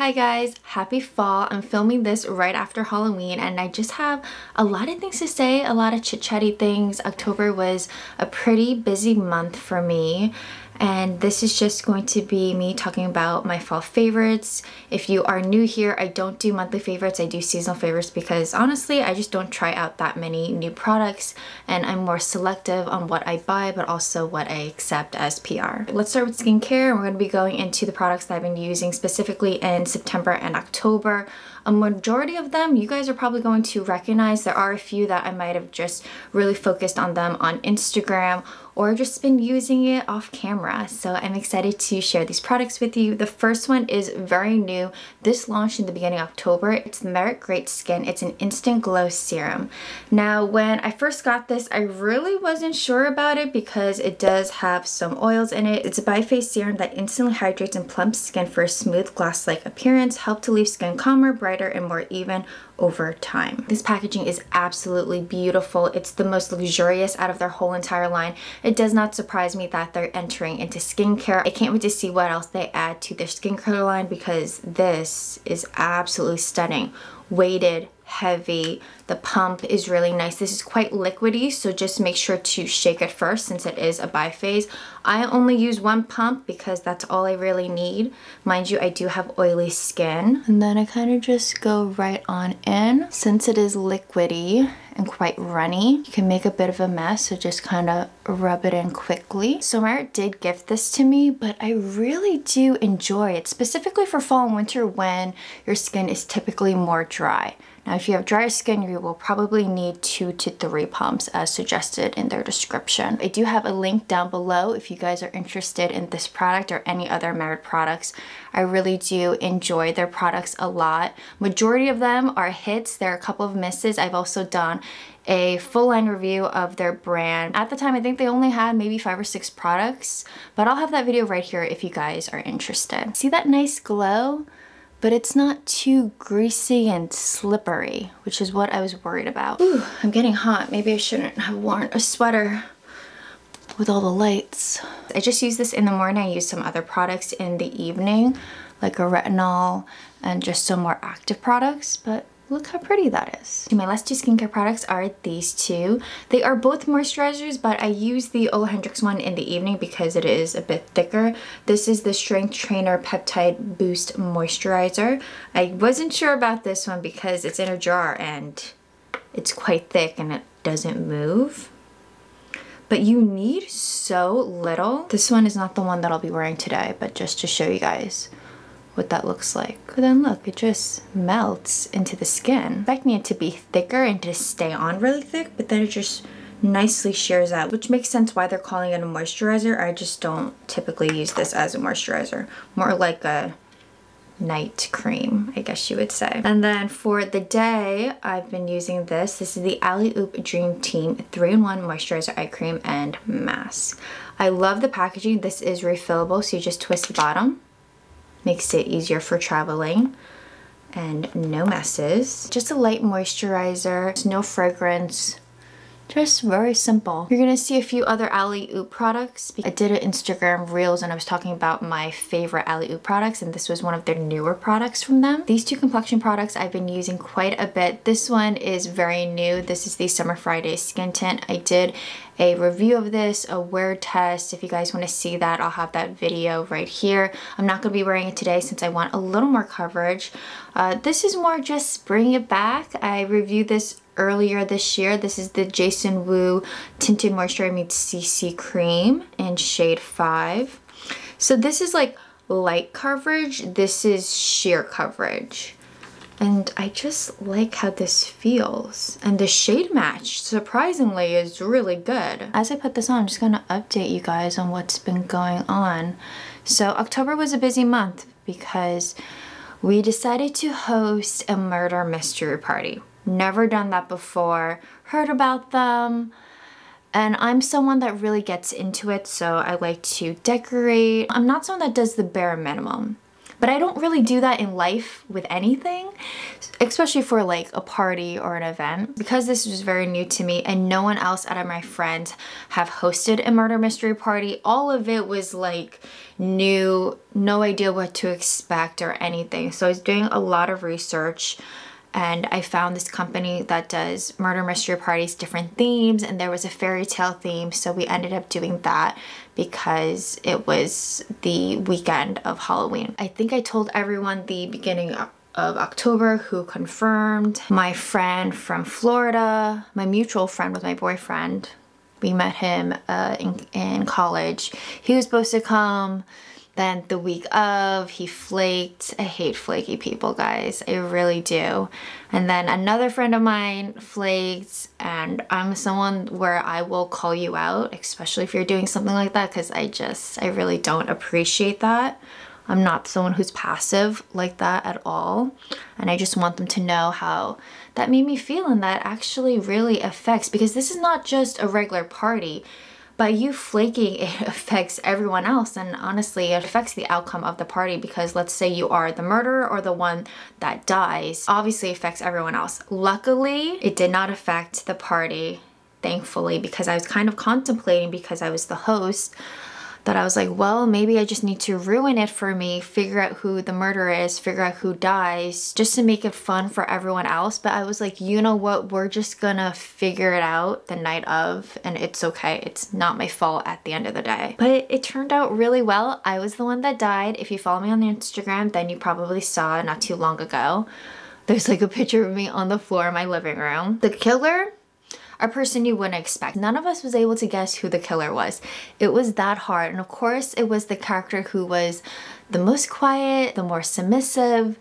Hi guys, happy fall. I'm filming this right after Halloween and I just have a lot of things to say, a lot of chit-chatty things. October was a pretty busy month for me and this is just going to be me talking about my fall favorites. If you are new here, I don't do monthly favorites, I do seasonal favorites because honestly, I just don't try out that many new products and I'm more selective on what I buy but also what I accept as PR. Let's start with skincare we're going to be going into the products that I've been using specifically in September and October. A majority of them you guys are probably going to recognize. There are a few that I might have just really focused on them on Instagram or just been using it off camera. So I'm excited to share these products with you. The first one is very new. This launched in the beginning of October. It's the Merit Great Skin. It's an instant glow serum. Now, when I first got this, I really wasn't sure about it because it does have some oils in it. It's a bi-phase serum that instantly hydrates and plumps skin for a smooth glass-like appearance, help to leave skin calmer, brighter, and more even over time. This packaging is absolutely beautiful. It's the most luxurious out of their whole entire line. It does not surprise me that they're entering into skincare. I can't wait to see what else they add to their skincare line because this is absolutely stunning. Weighted, heavy. The pump is really nice. This is quite liquidy, so just make sure to shake it first since it is a biphase. I only use one pump because that's all I really need. Mind you, I do have oily skin. And then I kind of just go right on in. Since it is liquidy and quite runny, you can make a bit of a mess, so just kind of rub it in quickly. So Merit did gift this to me, but I really do enjoy it, specifically for fall and winter when your skin is typically more dry. Now, if you have dry skin, you will probably need two to three pumps as suggested in their description. I do have a link down below if you guys are interested in this product or any other Merit products. I really do enjoy their products a lot. Majority of them are hits. There are a couple of misses. I've also done a full line review of their brand. At the time, I think they only had maybe five or six products, but I'll have that video right here if you guys are interested. See that nice glow? But it's not too greasy and slippery, which is what I was worried about. Ooh, I'm getting hot. Maybe I shouldn't have worn a sweater with all the lights. I just use this in the morning. I use some other products in the evening, like a retinol and just some more active products, but Look how pretty that is. My last two skincare products are these two. They are both moisturizers, but I use the Ole Henriksen one in the evening because it is a bit thicker. This is the Strength Trainer Peptide Boost Moisturizer. I wasn't sure about this one because it's in a jar and it's quite thick and it doesn't move but you need so little. This one is not the one that I'll be wearing today, but just to show you guys what that looks like. But then look, it just melts into the skin. Expecting it to be thicker and to stay on really thick, but then it just nicely shears out, which makes sense why they're calling it a moisturizer. I just don't typically use this as a moisturizer. More like a night cream, I guess you would say. And then for the day, I've been using this. This is the Alleyoop Dream Team 3-in-1 Moisturizer Eye Cream and Mask. I love the packaging. This is refillable, so you just twist the bottom makes it easier for traveling. And no messes. Just a light moisturizer, no fragrance, just very simple. You're gonna see a few other Alleyoop products. I did an Instagram Reels and I was talking about my favorite Alleyoop products and this was one of their newer products from them. These two complexion products I've been using quite a bit. This one is very new. This is the Summer Friday Skin Tint. I did a review of this, a wear test. If you guys want to see that, I'll have that video right here. I'm not going to be wearing it today since I want a little more coverage. Uh, this is more just bringing it back. I reviewed this earlier this year. This is the Jason Wu Tinted Moisture Meets CC Cream in shade 5. So this is like light coverage. This is sheer coverage. And I just like how this feels. And the shade match, surprisingly, is really good. As I put this on, I'm just gonna update you guys on what's been going on. So October was a busy month because we decided to host a murder mystery party. Never done that before, heard about them, and I'm someone that really gets into it, so I like to decorate. I'm not someone that does the bare minimum. But I don't really do that in life with anything, especially for like a party or an event. Because this was very new to me and no one else out of my friends have hosted a murder mystery party, all of it was like new, no idea what to expect or anything. So I was doing a lot of research and I found this company that does murder mystery parties, different themes, and there was a fairy tale theme, so we ended up doing that because it was the weekend of Halloween. I think I told everyone the beginning of October who confirmed. My friend from Florida, my mutual friend with my boyfriend, we met him uh, in, in college. He was supposed to come then the week of, he flaked. I hate flaky people, guys. I really do. And then another friend of mine flaked, and I'm someone where I will call you out, especially if you're doing something like that, because I just, I really don't appreciate that. I'm not someone who's passive like that at all. And I just want them to know how that made me feel and that actually really affects because this is not just a regular party by you flaking it affects everyone else. And honestly it affects the outcome of the party because let's say you are the murderer or the one that dies obviously affects everyone else. Luckily it did not affect the party thankfully because I was kind of contemplating because I was the host that I was like, well, maybe I just need to ruin it for me, figure out who the murderer is, figure out who dies, just to make it fun for everyone else. But I was like, you know what? We're just gonna figure it out the night of, and it's okay. It's not my fault at the end of the day. But it, turned out really well. I was the one that died. If you follow me on Instagram, then you probably saw not too long ago. There's like a picture of me on the floor in my living room. The killer a person you wouldn't expect. None of us was able to guess who the killer was. It was that hard. And of course, it was the character who was the most quiet, the more submissive.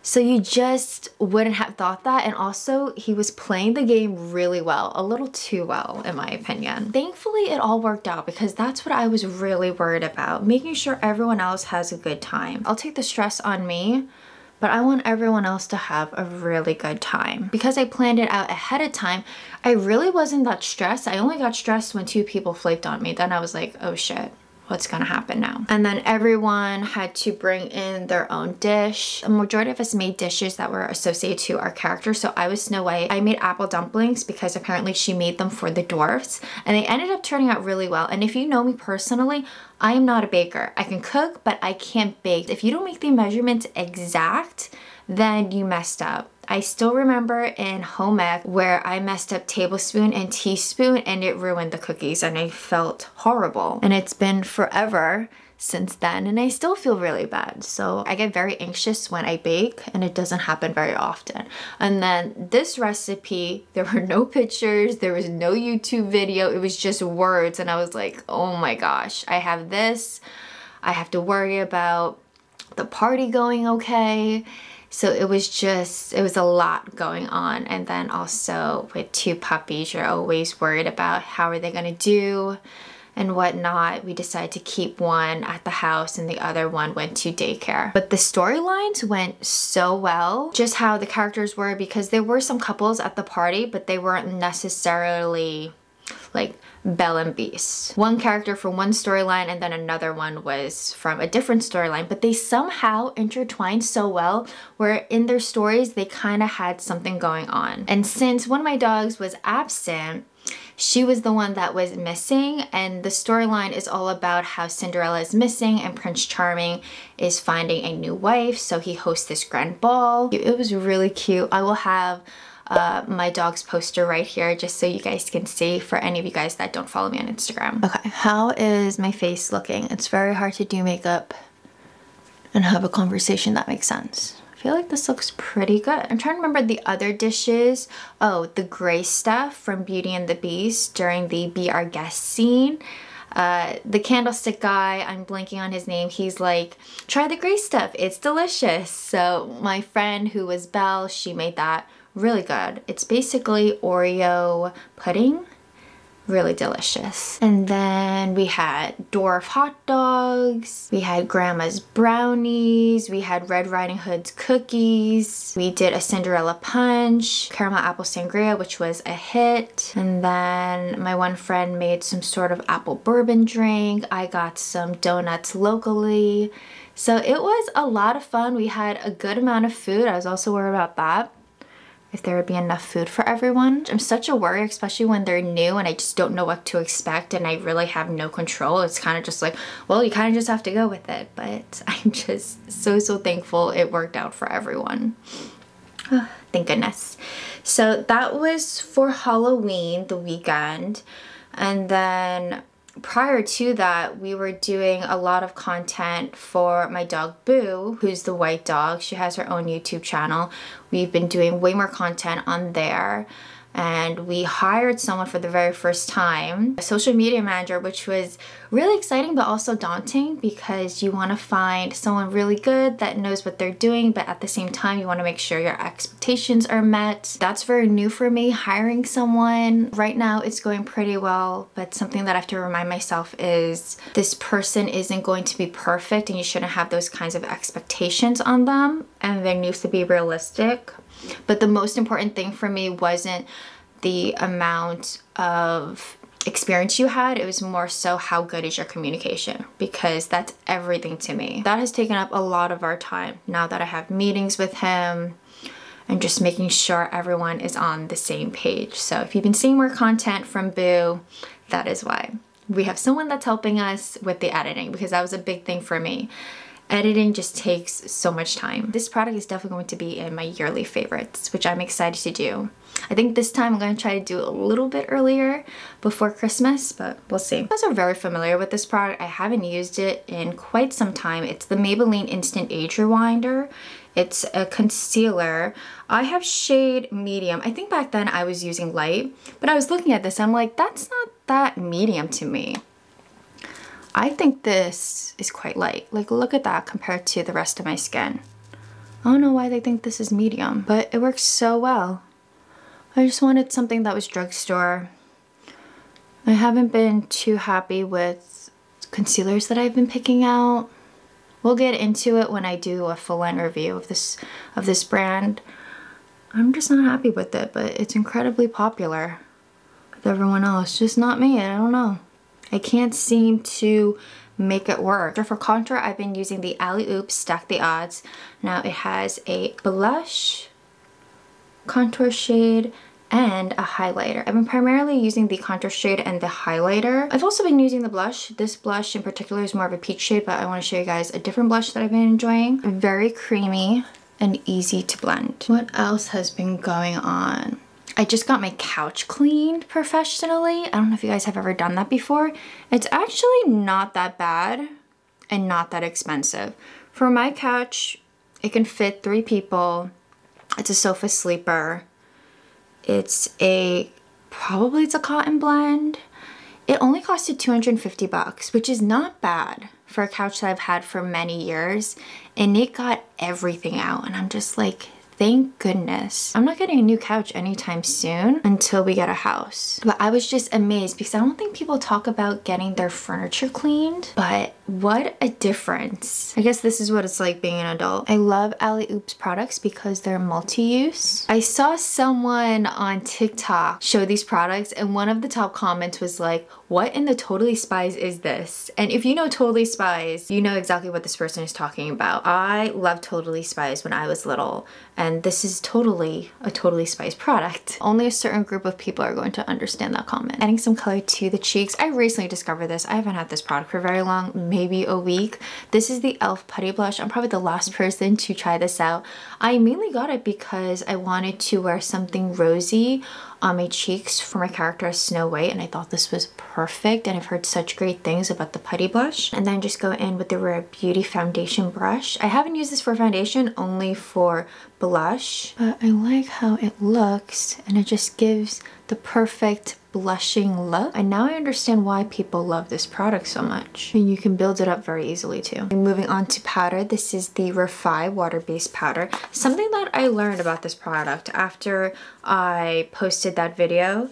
So you just wouldn't have thought that. And also, he was playing the game really well, a little too well, in my opinion. Thankfully, it all worked out because that's what I was really worried about, making sure everyone else has a good time. I'll take the stress on me but I want everyone else to have a really good time. Because I planned it out ahead of time, I really wasn't that stressed. I only got stressed when two people flaked on me. Then I was like, oh shit what's gonna happen now. And then everyone had to bring in their own dish. The majority of us made dishes that were associated to our character. So I was Snow White. I made apple dumplings because apparently she made them for the dwarfs and they ended up turning out really well. And if you know me personally, I am not a baker. I can cook, but I can't bake. If you don't make the measurements exact, then you messed up. I still remember in home ec where I messed up tablespoon and teaspoon and it ruined the cookies and I felt horrible. And it's been forever since then and I still feel really bad. So I get very anxious when I bake and it doesn't happen very often. And then this recipe, there were no pictures, there was no YouTube video, it was just words and I was like, oh my gosh, I have this, I have to worry about the party going okay so it was just, it was a lot going on. And then also with two puppies, you're always worried about how are they gonna do and whatnot. We decided to keep one at the house and the other one went to daycare. But the storylines went so well, just how the characters were because there were some couples at the party, but they weren't necessarily like Belle and Beast. One character from one storyline and then another one was from a different storyline, but they somehow intertwined so well where in their stories they kind of had something going on. And since one of my dogs was absent, she was the one that was missing and the storyline is all about how Cinderella is missing and Prince Charming is finding a new wife so he hosts this grand ball. It was really cute. I will have uh, my dog's poster right here just so you guys can see for any of you guys that don't follow me on Instagram. Okay, how is my face looking? It's very hard to do makeup and have a conversation that makes sense. I feel like this looks pretty good. I'm trying to remember the other dishes. Oh, the gray stuff from Beauty and the Beast during the Be Our Guest scene. Uh, the candlestick guy, I'm blanking on his name, he's like, try the gray stuff, it's delicious. So my friend who was Belle, she made that really good. It's basically Oreo pudding really delicious. And then we had dwarf hot dogs, we had grandma's brownies, we had Red Riding Hood's cookies, we did a Cinderella punch, caramel apple sangria, which was a hit. And then my one friend made some sort of apple bourbon drink. I got some donuts locally So it was a lot of fun. We had a good amount of food. I was also worried about that if there would be enough food for everyone. I'm such a worry, especially when they're new and I just don't know what to expect and I really have no control. It's kind of just like, well, you kind of just have to go with it. But I'm just so, so thankful it worked out for everyone. Oh, thank goodness. So that was for Halloween, the weekend. And then prior to that, we were doing a lot of content for my dog Boo, who's the white dog. She has her own YouTube channel. We've been doing way more content on there and we hired someone for the very first time, a social media manager, which was really exciting but also daunting because you want to find someone really good that knows what they're doing, but at the same time, you want to make sure your expectations are met. That's very new for me, hiring someone. Right now, it's going pretty well, but something that I have to remind myself is this person isn't going to be perfect and you shouldn't have those kinds of expectations on them, and there needs to be realistic. But the most important thing for me wasn't the amount of experience you had. It was more so how good is your communication because that's everything to me. That has taken up a lot of our time now that i have meetings with him and just making sure everyone is on the same page. So if you've been seeing more content from boo that is why. We have someone that's helping us with the editing because that was a big thing for me editing just takes so much time. This product is definitely going to be in my yearly favorites, which I'm excited to do. I think this time I'm going to try to do it a little bit earlier before Christmas, but we'll see. You guys are very familiar with this product. I haven't used it in quite some time. It's the Maybelline Instant Age Rewinder. It's a concealer. I have shade medium. I think back then I was using light, but I was looking at this I'm like, that's not that medium to me. I think this is quite light. Like look at that compared to the rest of my skin. I don't know why they think this is medium, but it works so well. I just wanted something that was drugstore. I haven't been too happy with concealers that I've been picking out. We'll get into it when I do a full-on review of this of this brand. I'm just not happy with it, but it's incredibly popular with everyone else. Just not me, I don't know. I can't seem to make it work. So For contour, I've been using the Alleyoop's Stack the Odds. Now it has a blush, contour shade, and a highlighter. I've been primarily using the contour shade and the highlighter. I've also been using the blush. This blush in particular is more of a peach shade, but I want to show you guys a different blush that I've been enjoying. Very creamy and easy to blend. What else has been going on? I just got my couch cleaned professionally. I don't know if you guys have ever done that before. It's actually not that bad and not that expensive. For my couch, it can fit three people. It's a sofa sleeper. It's a, probably it's a cotton blend. It only costed 250 bucks, which is not bad for a couch that I've had for many years. And it got everything out. And I'm just like, thank goodness. I'm not getting a new couch anytime soon until we get a house. But I was just amazed because I don't think people talk about getting their furniture cleaned, but what a difference. I guess this is what it's like being an adult. I love Alleyoop's products because they're multi-use. I saw someone on TikTok show these products and one of the top comments was like, what in the Totally Spies is this? And if you know Totally Spies, you know exactly what this person is talking about. I loved Totally Spies when I was little and this is totally a Totally Spies product. Only a certain group of people are going to understand that comment. Adding some color to the cheeks. I recently discovered this. I haven't had this product for very long, maybe a week. This is the e.l.f. Putty Blush. I'm probably the last person to try this out. I mainly got it because I wanted to wear something rosy on my cheeks for my character as Snow White and I thought this was perfect and I've heard such great things about the putty blush. And then just go in with the Rare Beauty foundation brush. I haven't used this for foundation, only for blush, but I like how it looks and it just gives the perfect blushing look. And now I understand why people love this product so much. And you can build it up very easily too. And moving on to powder, this is the Refy water-based powder. Something that I learned about this product after I posted that video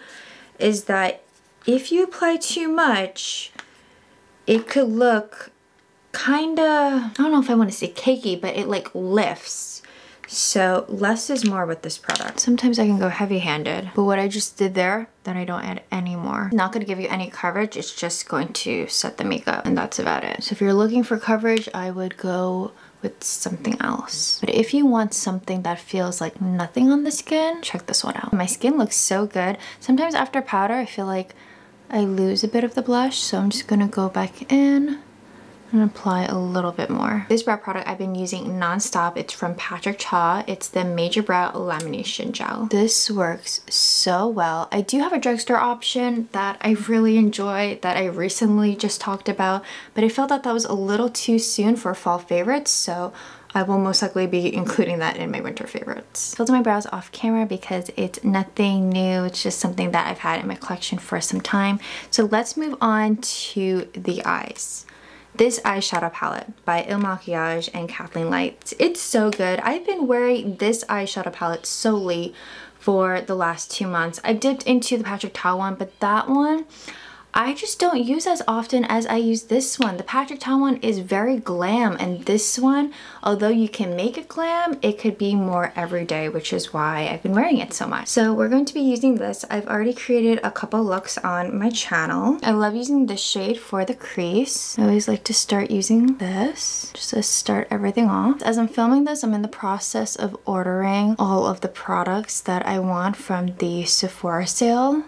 is that if you apply too much, it could look kind of, I don't know if I want to say cakey, but it like lifts. So less is more with this product. Sometimes I can go heavy handed, but what I just did there, then I don't add any more. Not gonna give you any coverage, it's just going to set the makeup and that's about it. So if you're looking for coverage, I would go with something else. But if you want something that feels like nothing on the skin, check this one out. My skin looks so good. Sometimes after powder, I feel like I lose a bit of the blush, so I'm just gonna go back in and apply a little bit more. This brow product I've been using non-stop. It's from Patrick Ta. It's the Major Brow Lamination Gel. This works so well. I do have a drugstore option that I really enjoy that I recently just talked about, but I felt that that was a little too soon for fall favorites, so I will most likely be including that in my winter favorites. Filled my brows off camera because it's nothing new. It's just something that I've had in my collection for some time. So let's move on to the eyes this eyeshadow palette by Il Makiage and KathleenLights. It's so good. I've been wearing this eyeshadow palette solely for the last two months. I've dipped into the Patrick Ta one, but that one, I just don't use as often as I use this one. The Patrick Ta one is very glam and this one, although you can make it glam, it could be more everyday, which is why I've been wearing it so much. So we're going to be using this. I've already created a couple looks on my channel. I love using this shade for the crease. I always like to start using this just to start everything off. As I'm filming this, I'm in the process of ordering all of the products that I want from the Sephora sale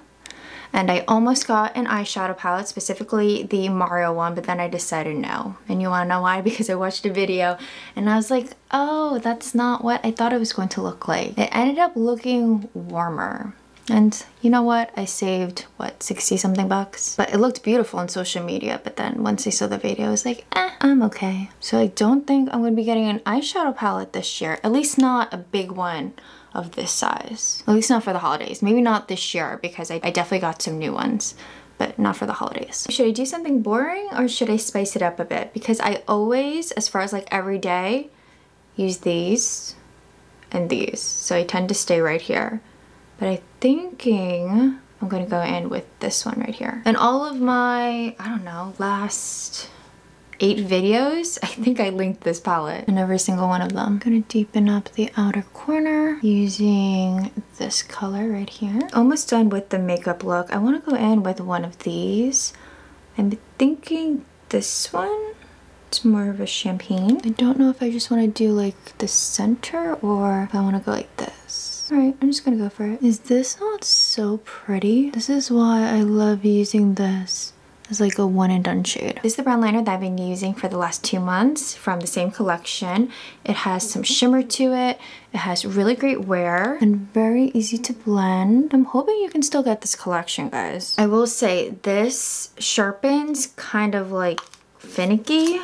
and I almost got an eyeshadow palette, specifically the Mario one, but then I decided no. And you wanna know why? Because I watched a video and I was like, oh, that's not what I thought it was going to look like. It ended up looking warmer. And you know what? I saved, what, 60 something bucks? But it looked beautiful on social media, but then once I saw the video, I was like, eh, I'm okay. So I don't think I'm gonna be getting an eyeshadow palette this year, at least not a big one of this size. At least not for the holidays. Maybe not this year because I, I definitely got some new ones but not for the holidays. Should I do something boring or should I spice it up a bit? Because I always, as far as like every day, use these and these. So I tend to stay right here. But I'm thinking I'm gonna go in with this one right here. And all of my, I don't know, last eight videos, I think I linked this palette in every single one of them. I'm gonna deepen up the outer corner using this color right here. Almost done with the makeup look. I wanna go in with one of these. I'm thinking this one. It's more of a champagne. I don't know if I just wanna do like the center or if I wanna go like this. All right, I'm just gonna go for it. Is this not so pretty? This is why I love using this it's like a one and done shade. This is the brown liner that I've been using for the last two months from the same collection. It has some shimmer to it. It has really great wear and very easy to blend. I'm hoping you can still get this collection, guys. I will say this sharpens kind of like finicky.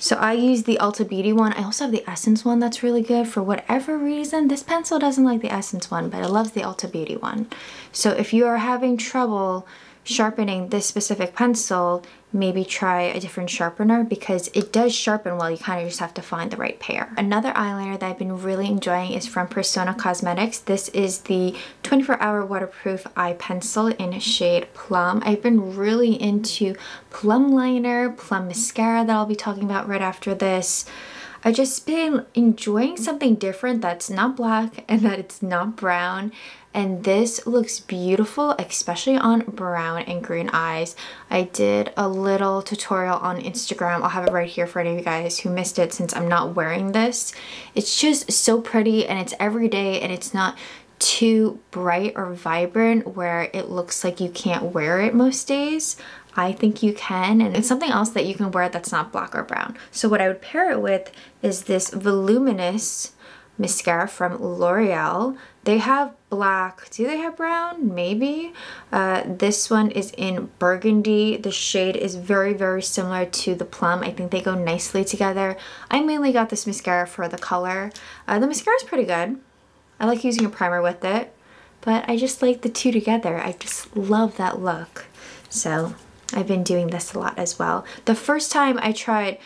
So I use the Ulta Beauty one. I also have the Essence one that's really good. For whatever reason, this pencil doesn't like the Essence one, but it loves the Ulta Beauty one. So if you are having trouble sharpening this specific pencil, maybe try a different sharpener because it does sharpen well. You kind of just have to find the right pair. Another eyeliner that I've been really enjoying is from Persona Cosmetics. This is the 24 hour waterproof eye pencil in shade Plum. I've been really into plum liner, plum mascara that I'll be talking about right after this. I've just been enjoying something different that's not black and that it's not brown and this looks beautiful especially on brown and green eyes. I did a little tutorial on instagram. I'll have it right here for any of you guys who missed it since i'm not wearing this. It's just so pretty and it's everyday and it's not too bright or vibrant where it looks like you can't wear it most days. I think you can and it's something else that you can wear that's not black or brown. So what I would pair it with is this voluminous mascara from L'Oreal. They have black. Do they have brown? Maybe. Uh, this one is in burgundy. The shade is very, very similar to the plum. I think they go nicely together. I mainly got this mascara for the color. Uh, the mascara is pretty good. I like using a primer with it, but I just like the two together. I just love that look. So I've been doing this a lot as well. The first time I tried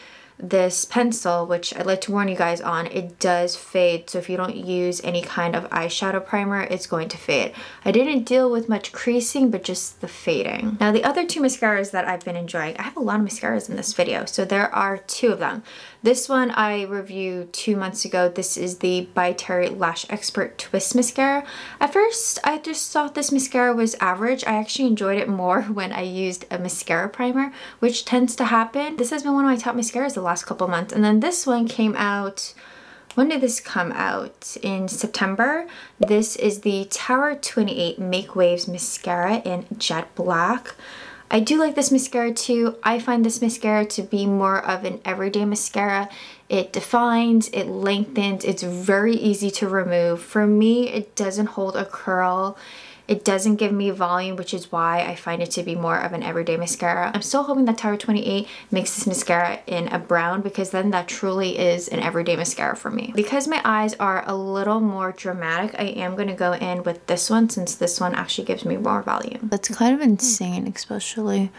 this pencil, which I'd like to warn you guys on, it does fade. So if you don't use any kind of eyeshadow primer, it's going to fade. I didn't deal with much creasing, but just the fading. Now the other two mascaras that I've been enjoying, I have a lot of mascaras in this video. So there are two of them. This one I reviewed two months ago. This is the By Terry Lash Expert Twist Mascara. At first, I just thought this mascara was average. I actually enjoyed it more when I used a mascara primer, which tends to happen. This has been one of my top mascaras the last couple months. And then this one came out when did this come out? In September. This is the Tower 28 Make Waves Mascara in Jet Black. I do like this mascara too. I find this mascara to be more of an everyday mascara. It defines, it lengthens, it's very easy to remove. For me, it doesn't hold a curl. It doesn't give me volume, which is why I find it to be more of an everyday mascara. I'm still hoping that Tower 28 makes this mascara in a brown because then that truly is an everyday mascara for me. Because my eyes are a little more dramatic, I am going to go in with this one since this one actually gives me more volume. That's kind of insane, especially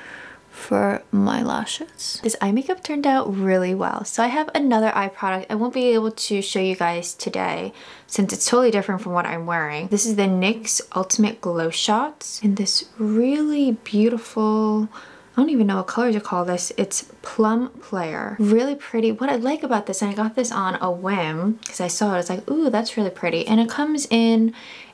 for my lashes. This eye makeup turned out really well. So I have another eye product. I won't be able to show you guys today since it's totally different from what I'm wearing. This is the NYX Ultimate Glow Shots in this really beautiful I don't even know what color to call this. It's Plum Player. Really pretty. What I like about this, and I got this on a whim because I saw it, it's like, ooh, that's really pretty. And it comes in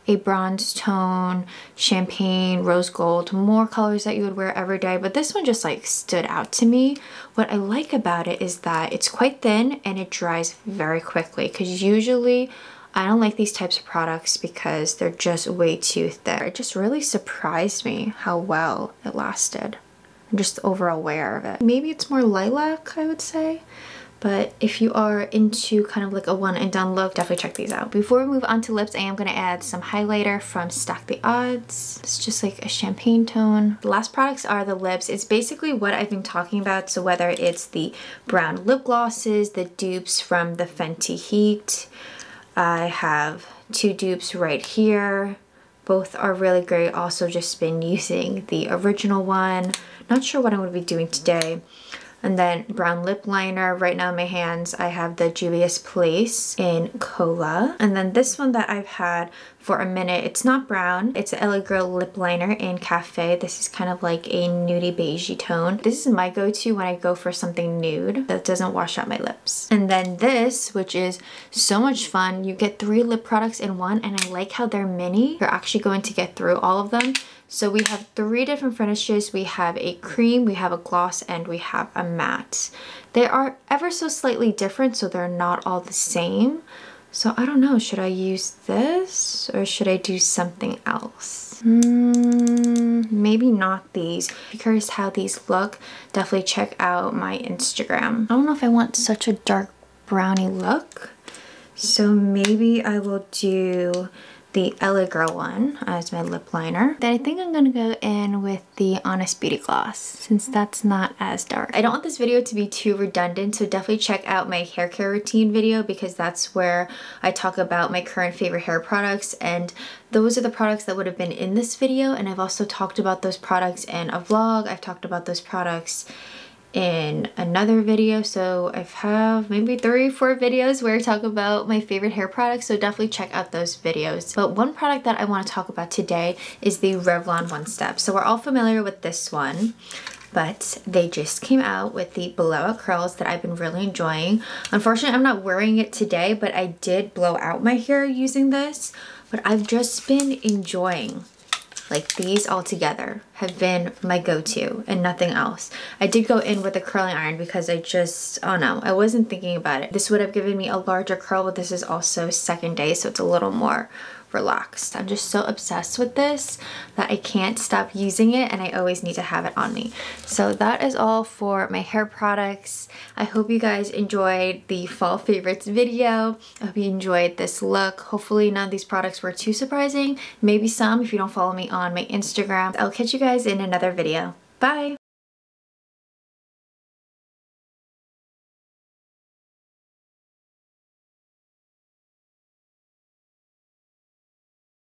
a bronze tone, champagne, rose gold, more colors that you would wear every day. But this one just like stood out to me. What I like about it is that it's quite thin and it dries very quickly because usually I don't like these types of products because they're just way too thick. It just really surprised me how well it lasted. I'm just overall aware of it. Maybe it's more lilac, I would say. But if you are into kind of like a one and done look, definitely check these out. Before we move on to lips, I am going to add some highlighter from Stack the Odds. It's just like a champagne tone. The last products are the lips. It's basically what I've been talking about. So whether it's the brown lip glosses, the dupes from the Fenty Heat, I have two dupes right here. Both are really great. Also just been using the original one. Not sure what I'm going to be doing today. And then brown lip liner. Right now in my hands, I have the Juvia's Place in Cola. And then this one that I've had for a minute, it's not brown. It's an LA Girl lip liner in Cafe. This is kind of like a nudie beigey tone. This is my go-to when I go for something nude that doesn't wash out my lips. And then this, which is so much fun. You get three lip products in one and I like how they're mini. You're actually going to get through all of them. So we have three different finishes. We have a cream, we have a gloss, and we have a matte. They are ever so slightly different, so they're not all the same. So I don't know, should I use this or should I do something else? Mm, maybe not these. If you're curious how these look, definitely check out my Instagram. I don't know if I want such a dark brownie look. So maybe I will do the LA Girl one as my lip liner. Then I think I'm gonna go in with the Honest Beauty Gloss since that's not as dark. I don't want this video to be too redundant so definitely check out my hair care routine video because that's where I talk about my current favorite hair products and those are the products that would have been in this video and I've also talked about those products in a vlog. I've talked about those products in another video. So I have maybe three four videos where I talk about my favorite hair products. So definitely check out those videos. But one product that I want to talk about today is the Revlon One Step. So we're all familiar with this one but they just came out with the blowout curls that I've been really enjoying. Unfortunately I'm not wearing it today but I did blow out my hair using this. But I've just been enjoying like these all together have been my go-to and nothing else. I did go in with a curling iron because I just, oh no, I wasn't thinking about it. This would have given me a larger curl, but this is also second day, so it's a little more relaxed. I'm just so obsessed with this that I can't stop using it and I always need to have it on me. So that is all for my hair products. I hope you guys enjoyed the fall favorites video. I hope you enjoyed this look. Hopefully none of these products were too surprising. Maybe some if you don't follow me on my Instagram. I'll catch you guys in another video. Bye!